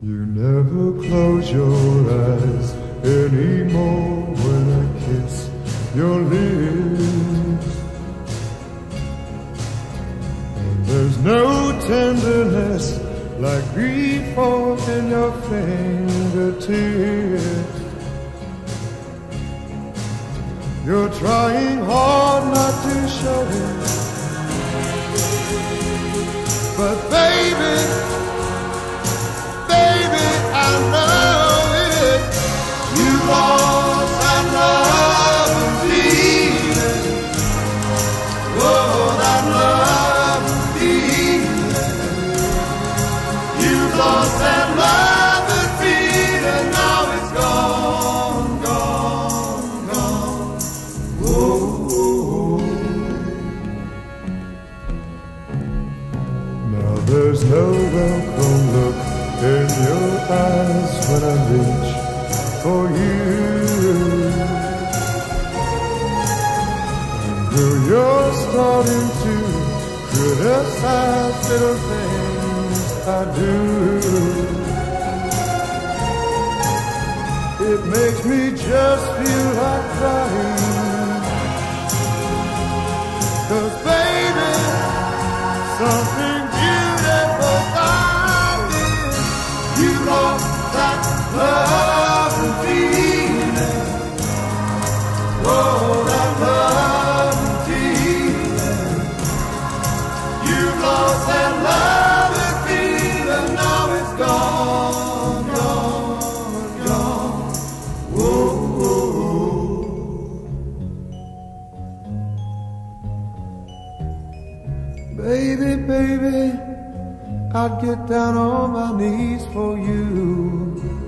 You never close your eyes anymore when I kiss your lips. And there's no tenderness like before in your fingertips. You're trying hard not to show it. But baby, there's no welcome look in your eyes when I reach for you. And girl, you're starting to criticize little things I do. It makes me just feel like crying. Cause baby, something beautiful it. You lost that love Baby, I'd get down on my knees for you.